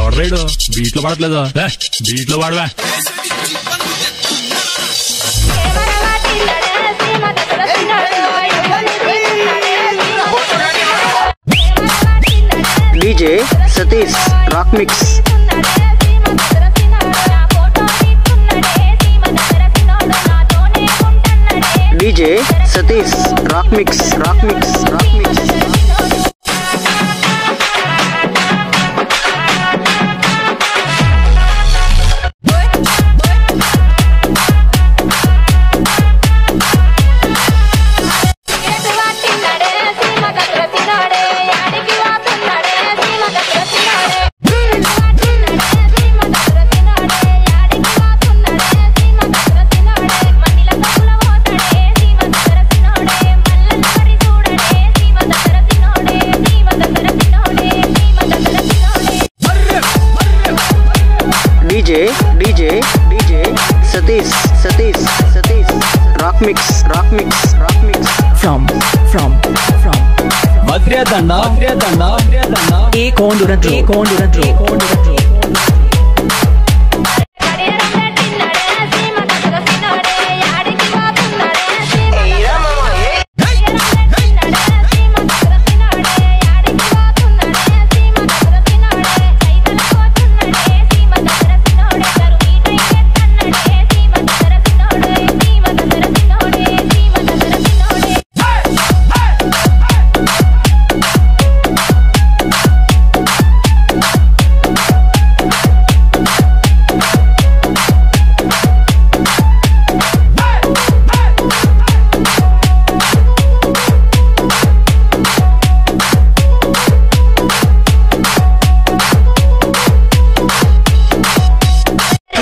ఎవడు ride beat లో పడట్లేదు బీట్ లో పడవా DJ Satish Rock Mix DJ Satish Rock Mix Rock Mix Rock Mix mix rock mix rock mix from from from Bhadradanda Bhadradanda Bhadradanda. A కోండురద్రు కోండురద్రు కోండురద్రు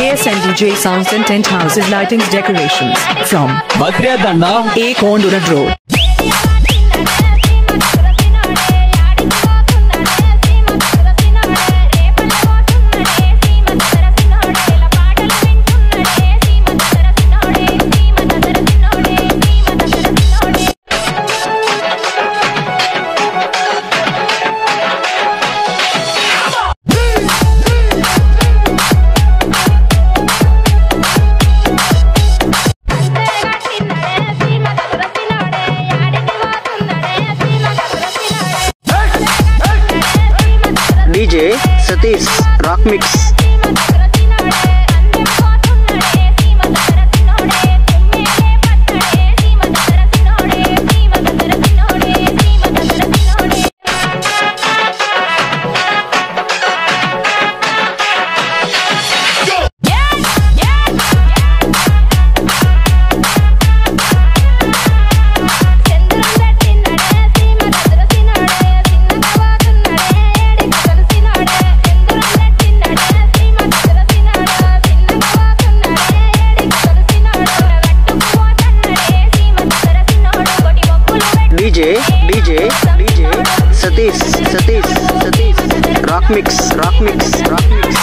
KS and DJ sounds and tent houses, lightings, decorations. From Madhya Danda, A Kondura Road. DJ Satish rock mix. DJ DJ DJ Satish Satish Satish. Rock mix rock mix rock mix